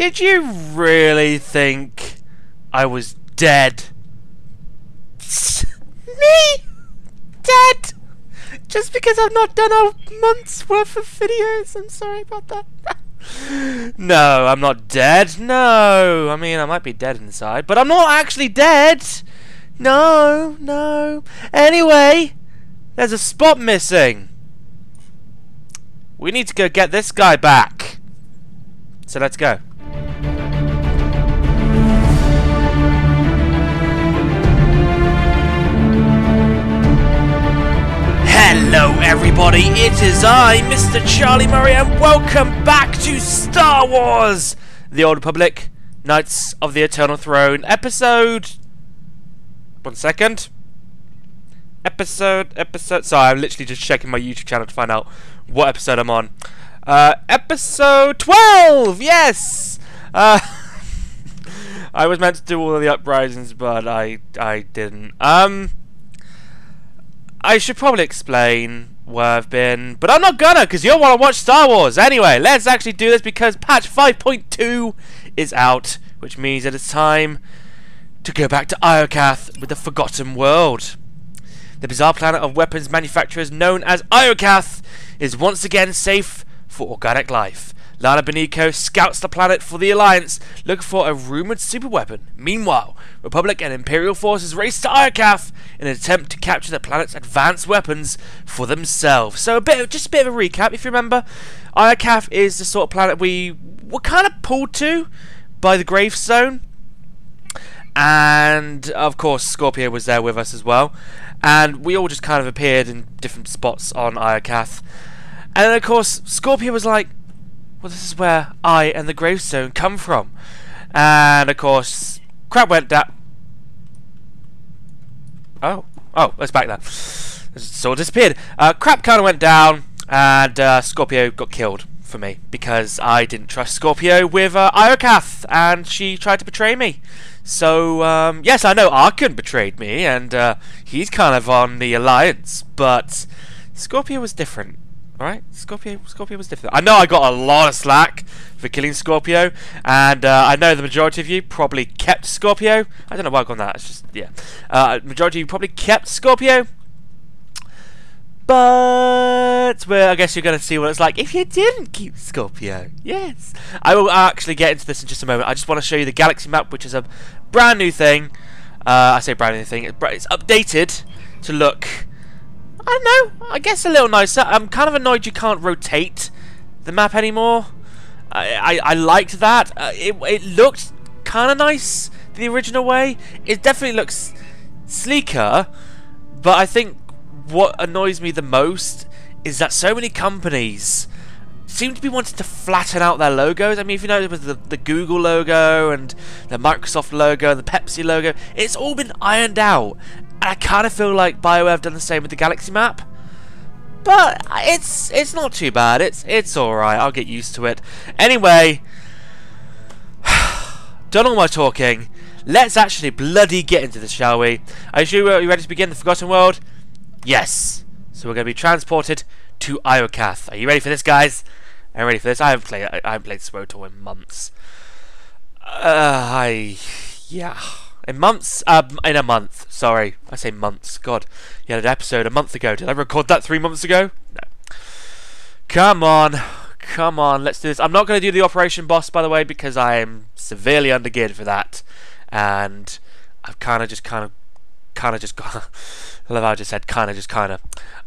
Did you really think I was dead? Me? Dead? Just because I've not done a month's worth of videos. I'm sorry about that. no, I'm not dead. No. I mean, I might be dead inside, but I'm not actually dead. No, no. Anyway, there's a spot missing. We need to go get this guy back. So let's go. Everybody, it is I, Mr. Charlie Murray, and welcome back to Star Wars! The Old Republic, Knights of the Eternal Throne, episode... One second. Episode, episode... Sorry, I'm literally just checking my YouTube channel to find out what episode I'm on. Uh, episode 12! Yes! Uh... I was meant to do all of the uprisings, but I I didn't. Um... I should probably explain where I've been, but I'm not gonna, because you want to watch Star Wars. Anyway, let's actually do this because patch 5.2 is out, which means that it's time to go back to Iokath with the Forgotten World. The bizarre planet of weapons manufacturers known as Iokath is once again safe for organic life. Lana Beniko scouts the planet for the Alliance, looking for a rumored superweapon. Meanwhile, Republic and Imperial forces race to Iokath in an attempt to capture the planet's advanced weapons for themselves. So, a bit, of, just a bit of a recap. If you remember, Iokath is the sort of planet we were kind of pulled to by the Gravestone, and of course, Scorpio was there with us as well. And we all just kind of appeared in different spots on Iokath. And of course, Scorpio was like, well, this is where I and the gravestone come from. And, of course, crap went down. Oh. Oh, let's back that. So disappeared. Uh, crap kind of went down, and uh, Scorpio got killed for me because I didn't trust Scorpio with uh, Iokath, and she tried to betray me. So, um, yes, I know Arcann betrayed me, and uh, he's kind of on the Alliance, but Scorpio was different. Alright, Scorpio, Scorpio was different. I know I got a lot of slack for killing Scorpio, and uh, I know the majority of you probably kept Scorpio. I don't know why I got that. It's just yeah. Uh, majority of you probably kept Scorpio, but well, I guess you're going to see what it's like if you didn't keep Scorpio. Yes, I will actually get into this in just a moment. I just want to show you the galaxy map, which is a brand new thing. Uh, I say brand new thing. It's updated to look I don't know. I guess a little nicer. I'm kind of annoyed you can't rotate the map anymore. I I, I liked that. Uh, it it looked kind of nice the original way. It definitely looks sleeker, but I think what annoys me the most is that so many companies seem to be wanting to flatten out their logos. I mean, if you know with the, the Google logo and the Microsoft logo and the Pepsi logo, it's all been ironed out. And I kind of feel like BioWare have done the same with the Galaxy map. But it's it's not too bad. It's it's alright. I'll get used to it. Anyway, done all my talking. Let's actually bloody get into this, shall we? Are you, are you ready to begin the Forgotten World? Yes. So we're going to be transported to Iokath. Are you ready for this, guys? I'm ready for this. I haven't played I haven't played SWTOR in months. Uh, I yeah. In months, um, in a month. Sorry, I say months. God, you had an episode a month ago. Did I record that three months ago? No. Come on, come on. Let's do this. I'm not going to do the operation boss, by the way, because I am severely undergeared for that, and I've kind of just kind of, kind of just gone. I love how I just said kind of, just kind of.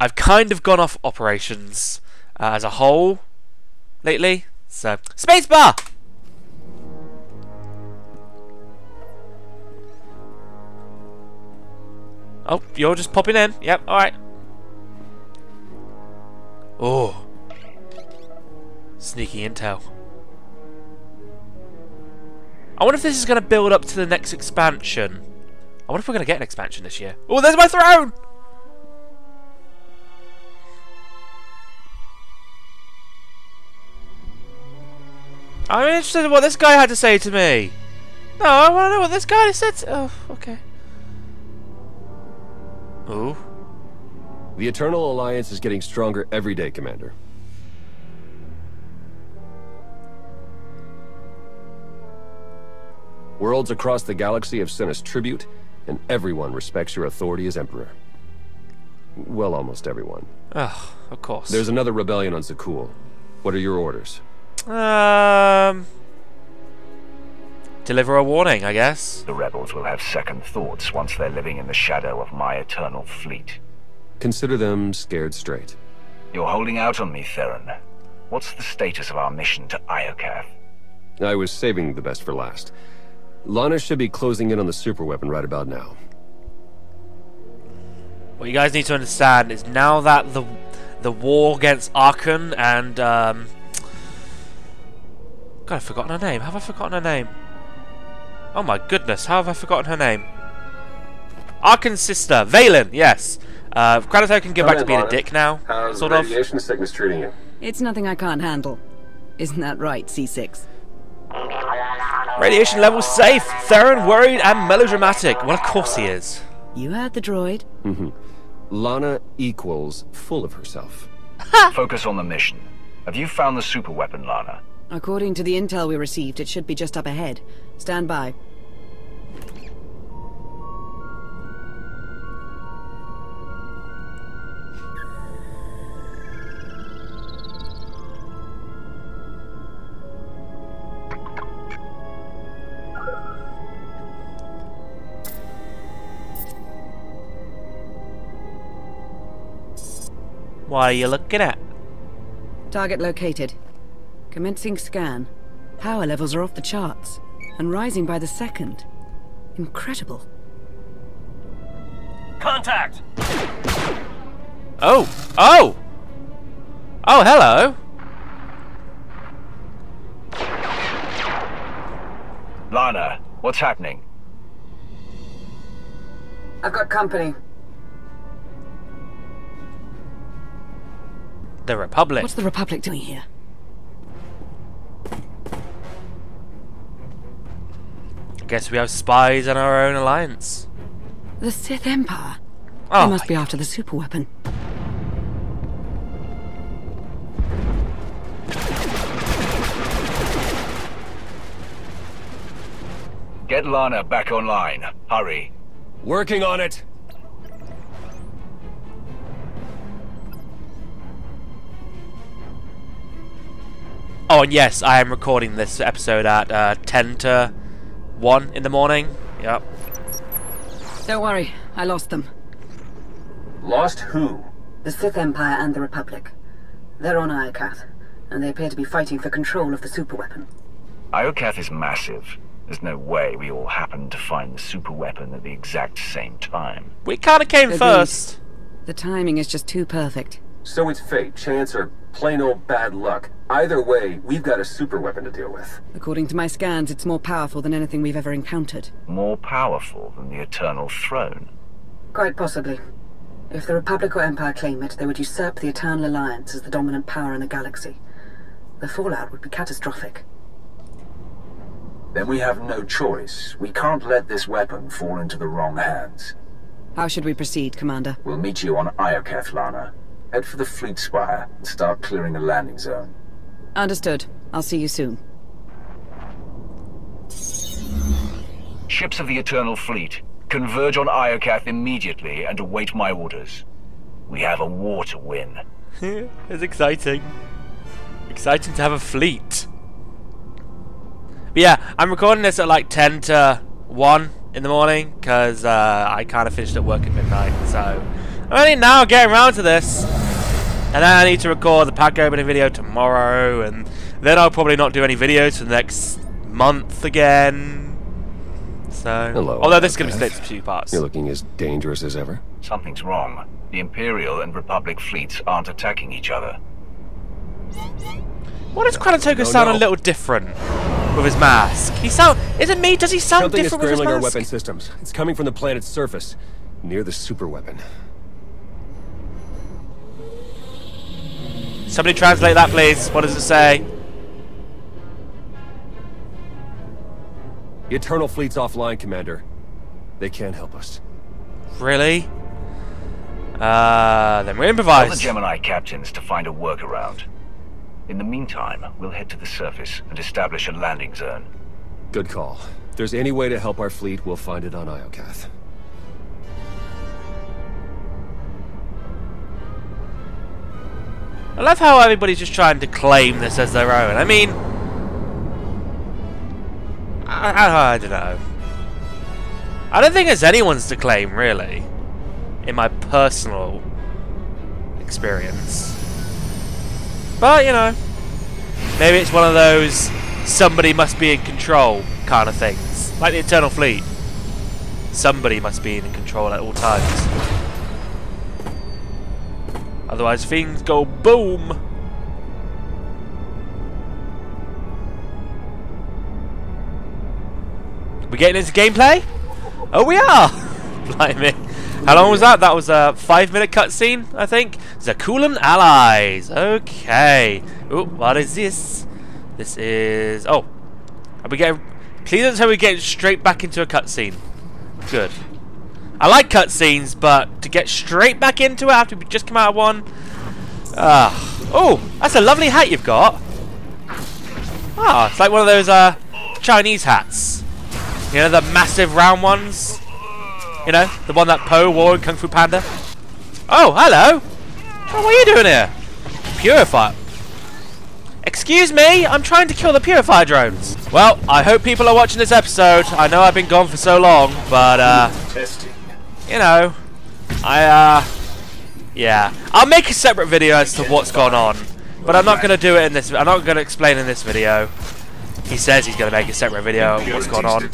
I've kind of gone off operations uh, as a whole lately. So spacebar. Oh, you're just popping in. Yep, alright. Oh. Sneaky intel. I wonder if this is going to build up to the next expansion. I wonder if we're going to get an expansion this year. Oh, there's my throne! I'm interested in what this guy had to say to me. No, I want to know what this guy said. To oh, okay. Who? The Eternal Alliance is getting stronger every day, Commander. Worlds across the galaxy have sent us tribute, and everyone respects your authority as Emperor. Well, almost everyone. Ugh, of course. There's another rebellion on Zakuul. What are your orders? Um. Deliver a warning, I guess. The rebels will have second thoughts once they're living in the shadow of my eternal fleet. Consider them scared straight. You're holding out on me, Theron. What's the status of our mission to Iokath? I was saving the best for last. Lana should be closing in on the superweapon right about now. What you guys need to understand is now that the the war against Arcann and um, God, I've forgotten her name. Have I forgotten her name? Oh my goodness, how have I forgotten her name? Arcann's sister, Vaylin. Yes. Uh, Granito can get back to being a dick now, How's sort of. radiation sickness treating you? It's nothing I can't handle. Isn't that right, C6? Radiation level safe. Theron worried and melodramatic. Well, of course he is. You heard the droid. Lana equals full of herself. Focus on the mission. Have you found the superweapon, Lana? According to the intel we received, it should be just up ahead. Stand by. What are you looking at? Target located. Commencing scan. Power levels are off the charts. And rising by the second. Incredible. Contact! Oh, oh, oh, hello. Lana, what's happening? I've got company. The Republic. What's the Republic doing here? Guess we have spies in our own alliance. The Sith Empire. Oh, they must my be after the superweapon. Get Lana back online. Hurry. Working on it! Oh, and yes, I am recording this episode at uh, 10 to 1 in the morning. Yep. Don't worry, I lost them. Lost who? The Sith Empire and the Republic. They're on Iokath, and they appear to be fighting for control of the superweapon. Iokath is massive. There's no way we all happened to find the superweapon at the exact same time. We kind of came Agreed. first. The timing is just too perfect. So it's fate, chance, or plain old bad luck. Either way, we've got a super weapon to deal with. According to my scans, it's more powerful than anything we've ever encountered. More powerful than the Eternal Throne. Quite possibly. If the Republic or Empire claim it, they would usurp the Eternal Alliance as the dominant power in the galaxy. The fallout would be catastrophic. Then we have no choice. We can't let this weapon fall into the wrong hands. How should we proceed, Commander? We'll meet you on Iokath, Lana. Head for the fleet spire and start clearing the landing zone. Understood. I'll see you soon. Ships of the Eternal Fleet, converge on Iokath immediately and await my orders. We have a war to win. it's exciting. Exciting to have a fleet. But yeah, I'm recording this at like 10 to 1 in the morning because uh, I kind of finished at work at midnight. So I'm only now getting around to this. And then I need to record the pack opening video tomorrow. And then I'll probably not do any videos for the next month again. So, Hello, although this is going to be Beth. split into two parts. You're looking as dangerous as ever. Something's wrong. The Imperial and Republic fleets aren't attacking each other. Why does Kranitoko no, sound no. a little different with his mask? He sound is it me? Does he sound Something is different with his scrambling our weapon systems. It's coming from the planet's surface, near the superweapon. Somebody translate that, please. What does it say? The Eternal Fleet's offline, Commander. They can't help us. Really? Uh, then we improvise. Tell the. Gemini captains to find a workaround. In the meantime, we'll head to the surface and establish a landing zone. Good call. If there's any way to help our fleet, we'll find it on Iokath. I love how everybody's just trying to claim this as their own. I mean, I, I, I don't know. I don't think it's anyone's to claim, really, in my personal experience. But, you know, maybe it's one of those somebody must be in control kind of things. Like the Eternal Fleet. Somebody must be in control at all times. Otherwise things go boom. We getting into gameplay? Oh, we are! Blimey. How long was that? That was a five minute cutscene, I think. Zakuulan Allies. Okay. Oh, what is this? This is... Oh. Are we getting... Please don't tell me we get straight back into a cutscene. Good. I like cutscenes, but to get straight back into it after we just come out of one... Ah. Oh, that's a lovely hat you've got. Ah, it's like one of those uh, Chinese hats. You know, the massive round ones? You know, the one that Po wore in Kung Fu Panda? Oh, hello! Oh, what are you doing here? Purify. Excuse me, I'm trying to kill the Purify drones. Well, I hope people are watching this episode. I know I've been gone for so long, but, uh... Testing. You know, I, uh... Yeah. I'll make a separate video as to what's gone on. But I'm not going to do it in this... I'm not going to explain in this video. He says he's going to make a separate video of what's gone on.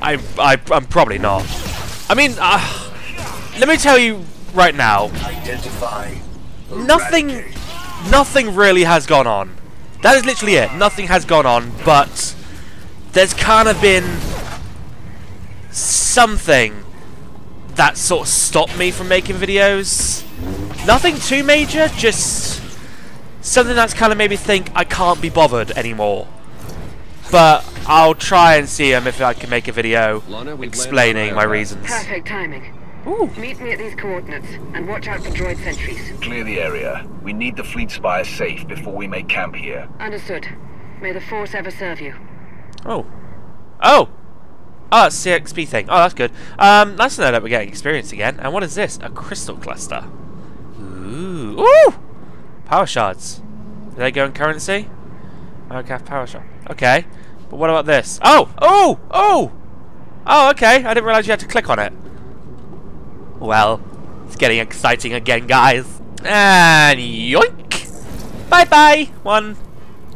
I, I, I'm probably not. I mean, uh, let me tell you right now, nothing, nothing really has gone on. That is literally it. Nothing has gone on, but there's kind of been something that sort of stopped me from making videos. Nothing too major, just something that's kind of made me think I can't be bothered anymore. But I'll try and see um, if I can make a video Lana, explaining my reasons. Perfect timing. Ooh. Meet me at these coordinates and watch out for droid sentries. Clear the area. We need the fleet spire safe before we make camp here. Understood. May the Force ever serve you. Oh. Oh! Oh, CXP thing. Oh, that's good. Um, nice to know that we're getting experience again. And what is this? A crystal cluster. Ooh. Ooh! Power shards. Do they go in currency? Okay, power shard. Okay. But what about this? Oh! Oh! Oh! Oh, okay. I didn't realize you had to click on it. Well, it's getting exciting again, guys. And yoink! Bye-bye! One,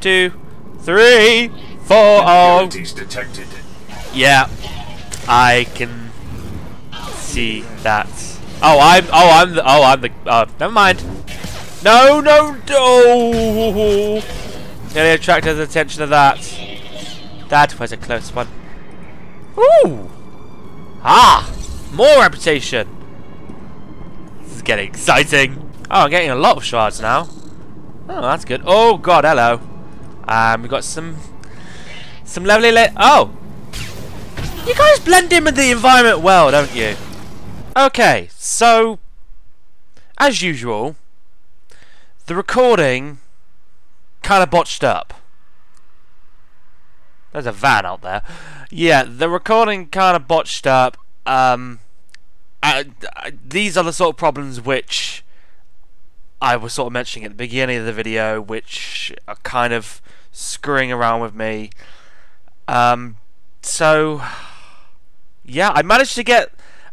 two, three, four, oh, detected. Yeah, I can see that. Oh, I'm. Oh, I'm the. Oh, I'm the. Uh, never mind. No, no, no. Nearly attracted the attention of that. That was a close one. Ooh. Ah, more reputation. This is getting exciting. Oh, I'm getting a lot of shards now. Oh, that's good. Oh God, hello. Um, we got some, some lovely lit. Oh, you guys blend in with the environment well, don't you? Okay, so as usual, the recording kind of botched up. There's a van out there. Yeah, the recording kind of botched up. Um, I, I- these are the sort of problems which I was sort of mentioning at the beginning of the video, which are kind of screwing around with me. Um, so yeah, I managed to get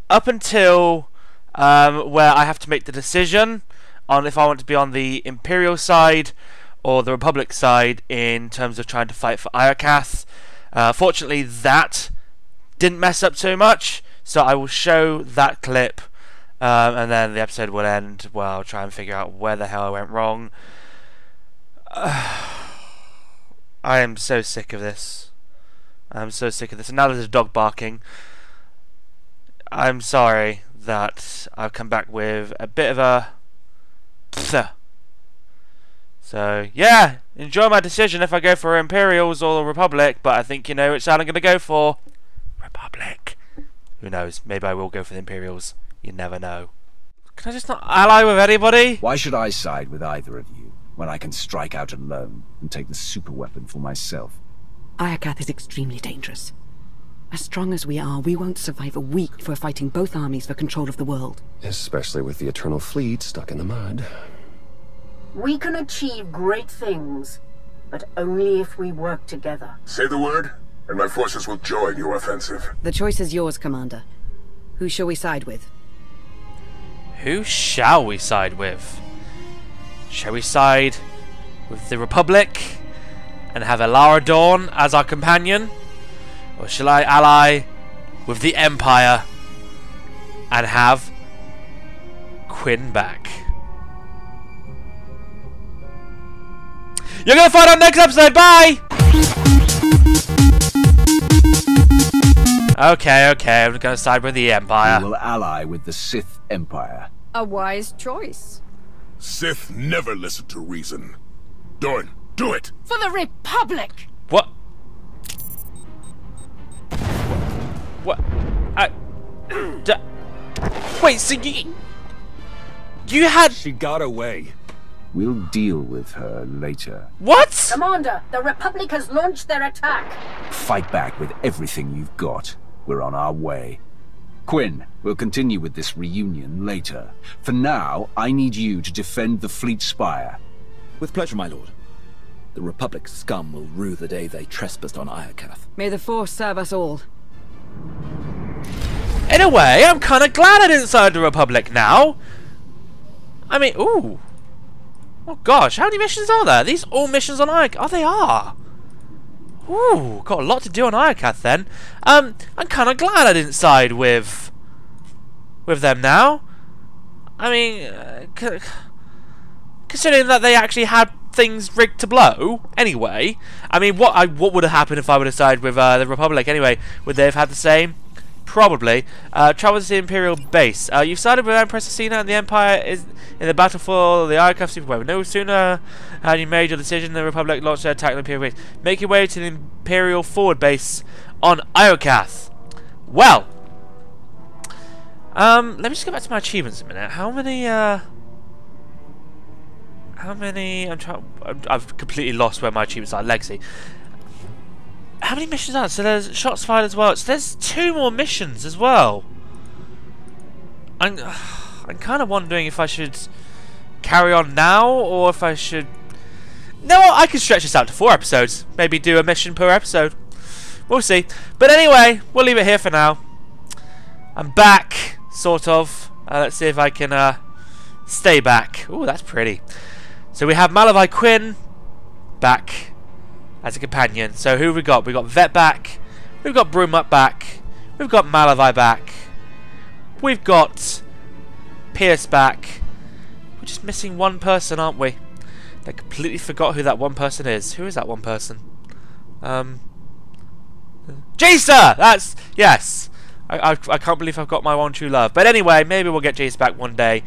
up until um, where I have to make the decision on if I want to be on the Imperial side or the Republic side in terms of trying to fight for Iokath. Uh, fortunately, that didn't mess up too much, so I will show that clip, um, and then the episode will end. Well, I'll try and figure out where the hell I went wrong. I am so sick of this. I'm so sick of this. And now there's a dog barking. I'm sorry that I've come back with a bit of a. So, yeah, enjoy my decision if I go for Imperials or the Republic, but I think you know which side I'm going to go for. Republic. Who knows? Maybe I will go for the Imperials. You never know. Can I just not ally with anybody? Why should I side with either of you when I can strike out alone and take the super weapon for myself? Iokath is extremely dangerous. As strong as we are, we won't survive a week if we're fighting both armies for control of the world. Especially with the Eternal Fleet stuck in the mud. We can achieve great things, but only if we work together. Say the word, and my forces will join your offensive. The choice is yours, Commander. Who shall we side with? Who shall we side with? Shall we side with the Republic and have Elara Dorne as our companion? Or shall I ally with the Empire and have Quinn back? You're gonna find out next episode. Bye. Okay, okay. I'm gonna side with the Empire. We will ally with the Sith Empire. A wise choice. Sith never listen to reason. Dorne, do it! For the Republic! What? What? I. D wait, so you. You had. She got away. We'll deal with her later. What? Commander, the Republic has launched their attack. Fight back with everything you've got. We're on our way. Quinn, we'll continue with this reunion later. For now, I need you to defend the Fleet Spire. With pleasure, my lord. The Republic's scum will rue the day they trespassed on Iokath. May the Force serve us all. In a way, I'm kind of glad I didn't side the Republic now. I mean, ooh. Oh gosh, how many missions are there? These all missions on Iokath? Oh, they are. Ooh, got a lot to do on Iokath then. Um, I'm kind of glad I didn't side with with them now. I mean, uh, considering that they actually had things rigged to blow anyway. I mean, what I what would have happened if I would have sided with uh, the Republic anyway? Would they have had the same? Probably. Uh, travel to the Imperial base. Uh, you've sided with Empress Acina and the Empire is in the battle for the Iokath Superweapon. No sooner had you made your decision, the Republic launched their attack on the Imperial base. Make your way to the Imperial forward base on Iokath. Well, um, let me just go back to my achievements a minute. How many, uh, how many, I'm trying, I've completely lost where my achievements are. Legacy. How many missions are there? So there's shots fired as well. So there's two more missions as well. I'm, I'm kind of wondering if I should carry on now or if I should... No, I can stretch this out to four episodes. Maybe do a mission per episode. We'll see. But anyway, we'll leave it here for now. I'm back, sort of. Uh, let's see if I can uh, stay back. Oh, that's pretty. So we have Malavai Quinn back as a companion. So who have we got? We've got Vette back. We've got Broonmark back. We've got Malavai back. We've got Pierce back. We're just missing one person, aren't we? I completely forgot who that one person is. Who is that one person? Um, Jaesa! That's, yes. I, I, I can't believe I've got my one true love. But anyway, maybe we'll get Jace back one day.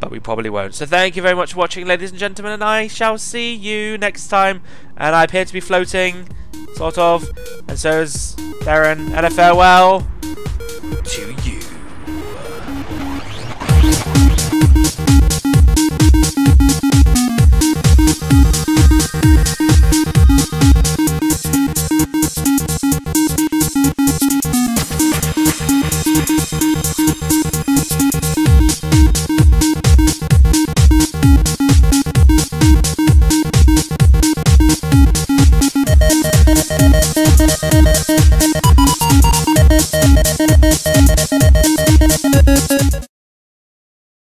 But we probably won't. So thank you very much for watching, ladies and gentlemen. And I shall see you next time. And I appear to be floating, sort of. And so is Darren. And a farewell to you.